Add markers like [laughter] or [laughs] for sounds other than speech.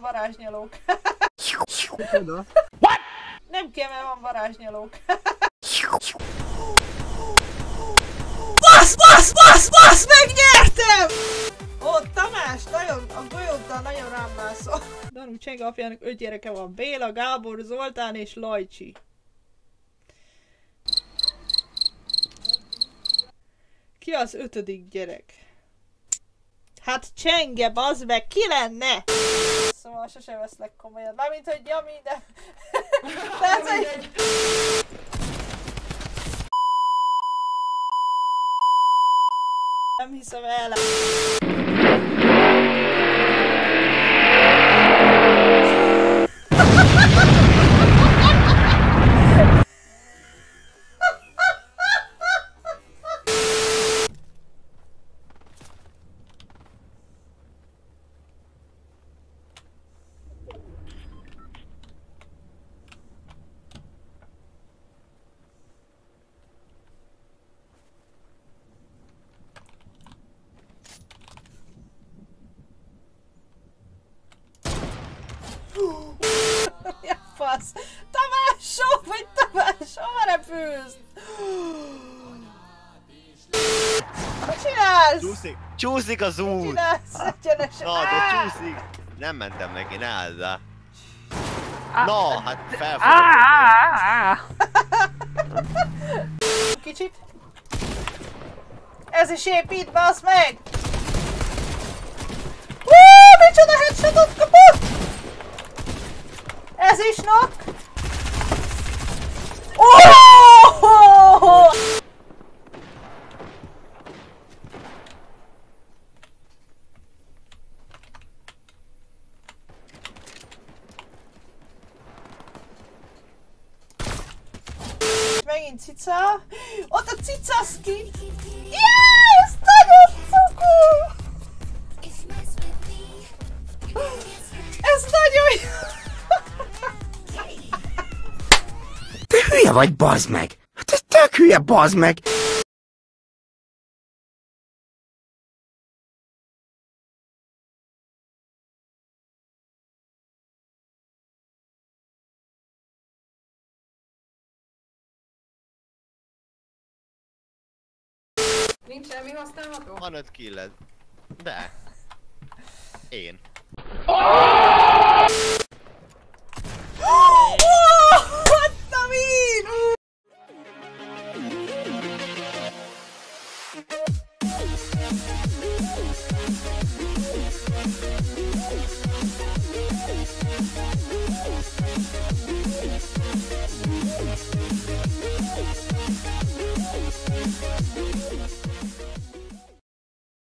varázsnyalók. Oda. Nem kell, mert van varázsnyalók. Basz, basz, basz, basz, megnyertem! Ó, Tamás, nagyon, a golyóddal nagyon rám mászol. Danú Csenge apjának öt gyereke van. Béla, Gábor, Zoltán és Lajcsi. Ki az ötödik gyerek? Hát Csenge, bazd meg, ki lenne? Szóval sose veszlek komolyan. Mármint, hogy ja, minden. [laughs] Tehát, hogy... Nem hiszem el. Fasz! Tamás, vagy Tamás, hova repülsz? Mit csinálsz? Csúszik, csúszik az Mit út! csinálsz? Egyenesen. Na, de Á! csúszik! Nem mentem neki, ne állj Ah. No, hát á. Kicsit. Ez is épít, basz meg! Hú, micsoda headshotot! Ez is knock! Oh! Megint cica. Ott a cica skin. Jaj, ez nagyon vagy, bazd meg! Hát ez tök hülye, bazd meg! Nincs semmi használható? Van öt killed. De. Én. Oh,